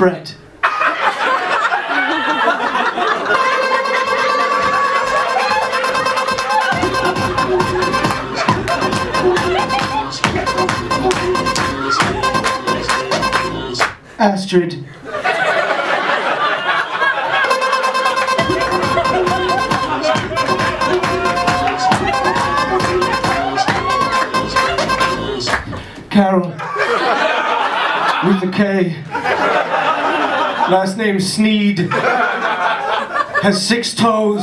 Brett. Astrid. Carol. With a K. Last name Sneed. Has six toes.